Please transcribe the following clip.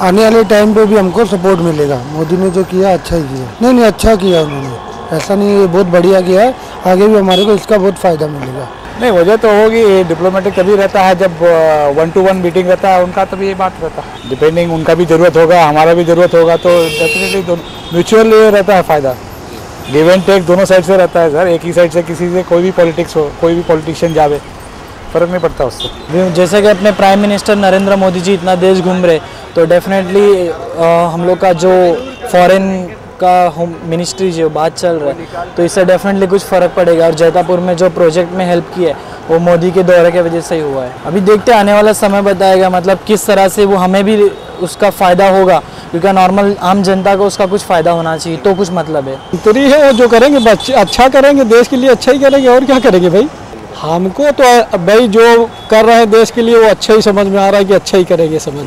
आने वाले टाइम पे भी हमको सपोर्ट मिलेगा। मोदी ने जो किया अच्छा ही किया। नहीं नहीं अच्छा किया उन्होंने। ऐसा नहीं है, ये बहुत बढ़िया किया है। आगे भी हमारे को इसका बहुत फ़ायदा मिलेगा। नहीं वजह तो होगी डिप्लोमेटिक तभी रहता है जब वन टू वन मीटिंग रहता है उनका तभी ये बात रहता है। डिपेंडिंग उनका भी ज़रूरत होगा हमारा भी ज़रूरत होगा तो डेफिनेटली दोनों म्यूचुअल रहता है फ़ायदा। गिव एंड टेक दोनों साइड से रहता है सर एक ही साइड से किसी से कोई भी पॉलिटिक्स हो कोई भी पॉलिटिशियन जावे फ़र्क नहीं पड़ता उससे। जैसे कि अपने प्राइम मिनिस्टर नरेंद्र मोदी जी इतना देश घूम रहे तो डेफिनेटली हम लोग का जो फॉरेन का होम मिनिस्ट्री जो बात चल रहा है तो इससे डेफिनेटली कुछ फ़र्क पड़ेगा। और जैतापुर में जो प्रोजेक्ट में हेल्प की है, वो मोदी के दौरे के वजह से ही हुआ है। अभी देखते आने वाला समय बताएगा मतलब किस तरह से वो हमें भी उसका फ़ायदा होगा। क्योंकि नॉर्मल आम जनता को उसका कुछ फ़ायदा होना चाहिए तो कुछ मतलब है। मंत्री है, वो जो करेंगे अच्छा करेंगे, देश के लिए अच्छा ही करेंगे, और क्या करेंगे भाई? हमको तो भाई, जो कर रहे हैं देश के लिए, वो अच्छा ही समझ में आ रहा है कि अच्छा ही करेंगे समझ।